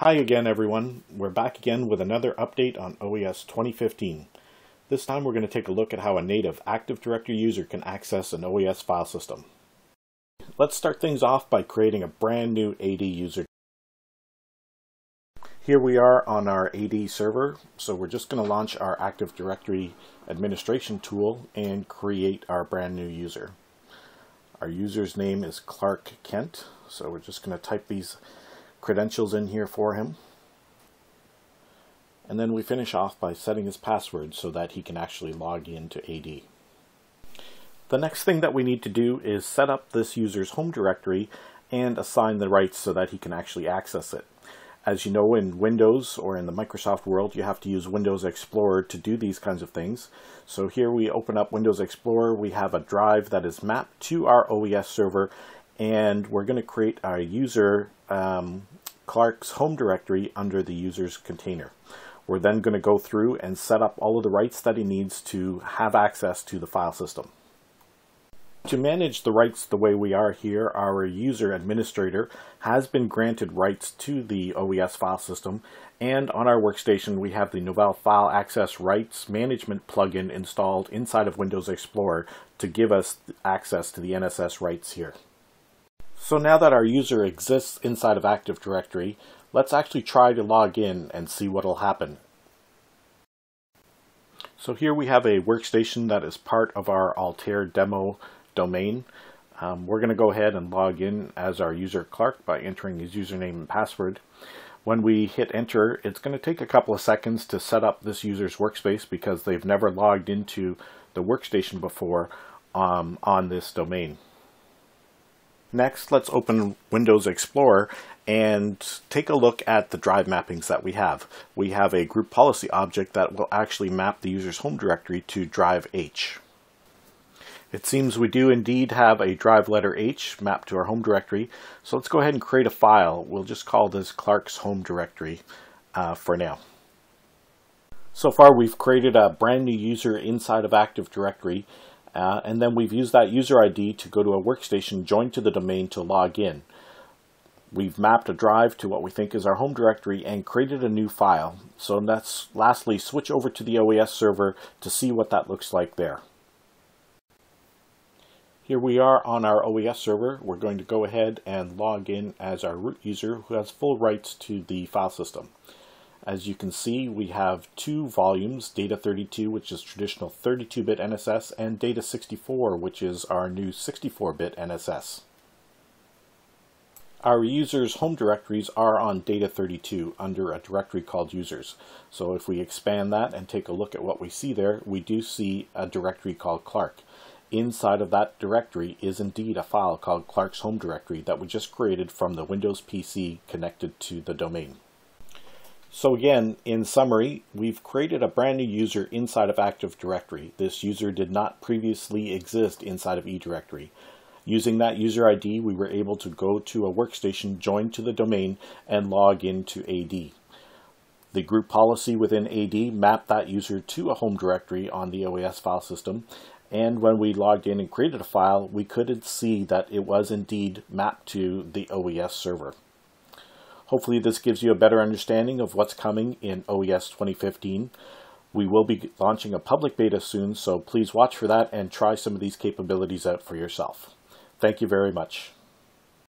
Hi again everyone. We're back again with another update on OES 2015. This time we're going to take a look at how a native Active Directory user can access an OES file system. Let's start things off by creating a brand new AD user. Here we are on our AD server, so we're just going to launch our Active Directory administration tool and create our brand new user. Our user's name is Clark Kent, so we're just going to type these credentials in here for him. And then we finish off by setting his password so that he can actually log into AD. The next thing that we need to do is set up this user's home directory and assign the rights so that he can actually access it. As you know, in Windows or in the Microsoft world, you have to use Windows Explorer to do these kinds of things. So here we open up Windows Explorer. We have a drive that is mapped to our OES server, and we're going to create our user um, Clark's home directory under the user's container. We're then going to go through and set up all of the rights that he needs to have access to the file system. To manage the rights the way we are here, our user administrator has been granted rights to the OES file system, and on our workstation we have the Novell File Access Rights Management plugin installed inside of Windows Explorer to give us access to the NSS rights here. So now that our user exists inside of Active Directory, let's actually try to log in and see what will happen. So here we have a workstation that is part of our Altair demo domain. Um, we're going to go ahead and log in as our user Clark by entering his username and password. When we hit enter, it's going to take a couple of seconds to set up this user's workspace because they've never logged into the workstation before um, on this domain. Next, let's open Windows Explorer and take a look at the drive mappings that we have. We have a group policy object that will actually map the user's home directory to drive H. It seems we do indeed have a drive letter H mapped to our home directory, so let's go ahead and create a file. We'll just call this Clark's home directory uh, for now. So far we've created a brand new user inside of Active Directory uh, and then we've used that user ID to go to a workstation joined to the domain to log in. We've mapped a drive to what we think is our home directory and created a new file. So let's lastly switch over to the OES server to see what that looks like there. Here we are on our OES server. We're going to go ahead and log in as our root user who has full rights to the file system. As you can see, we have two volumes, Data 32, which is traditional 32-bit NSS, and Data 64, which is our new 64-bit NSS. Our users' home directories are on Data 32 under a directory called users. So if we expand that and take a look at what we see there, we do see a directory called Clark. Inside of that directory is indeed a file called Clark's home directory that we just created from the Windows PC connected to the domain. So again, in summary, we've created a brand new user inside of Active Directory. This user did not previously exist inside of eDirectory. Using that user ID, we were able to go to a workstation joined to the domain and log into AD. The group policy within AD mapped that user to a home directory on the OES file system, and when we logged in and created a file, we could see that it was indeed mapped to the OES server. Hopefully this gives you a better understanding of what's coming in OES 2015. We will be launching a public beta soon, so please watch for that and try some of these capabilities out for yourself. Thank you very much.